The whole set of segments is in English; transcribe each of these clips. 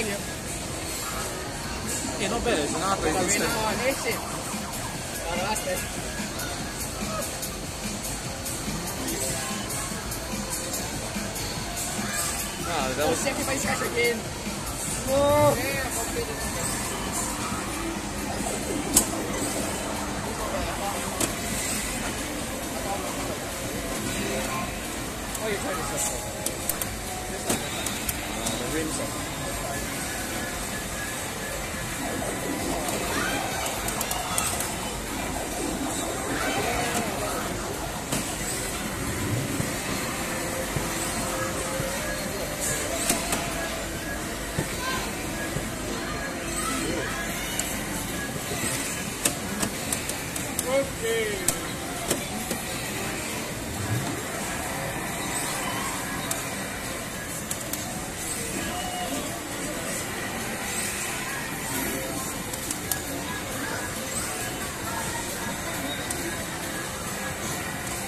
Thank you. Okay, not bad. It's another 20 Marina steps. Nation. Uh, the last step. Ah, that was sacrifice again. Oh. Yeah, completed. Why are you trying to? Uh, the rims are. Okay.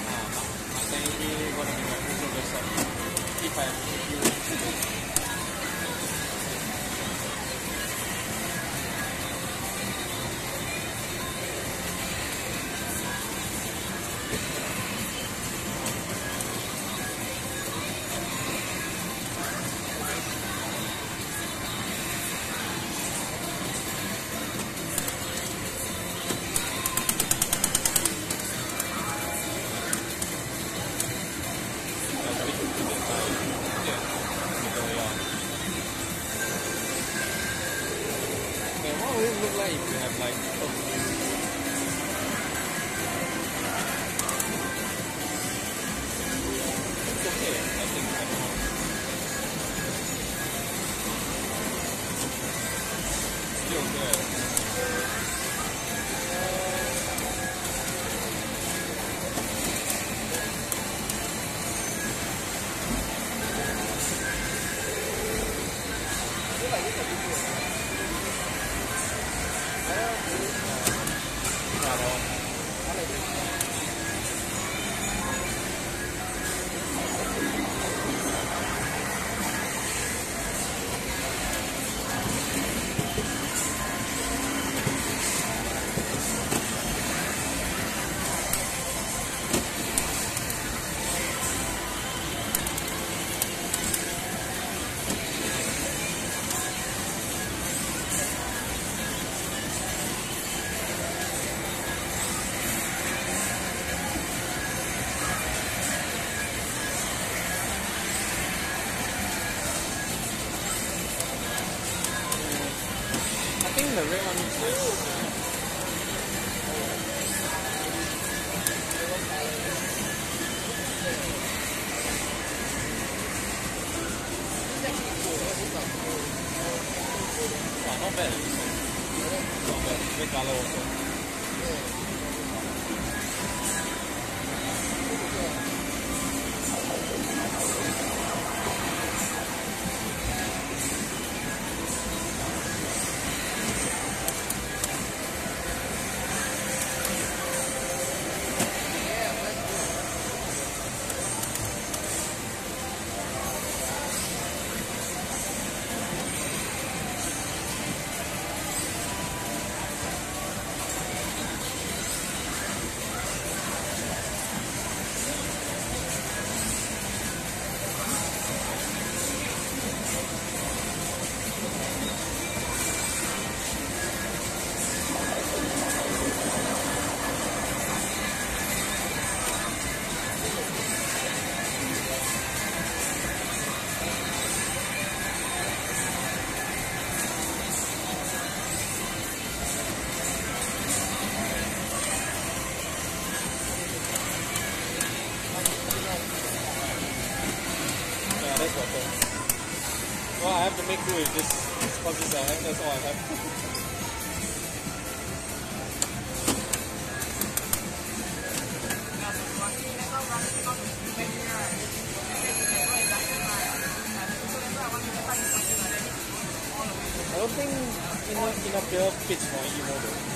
Ah, makanya ini kalau kita susu besar, kita yang susu. Look like if you have like oh, Thank you. I think I think the red one is nice. Wow, not bad. Not bad. Red color also. Yeah, have to make do with this I that's all I have. I don't think inner, inner peer fits for Evo though.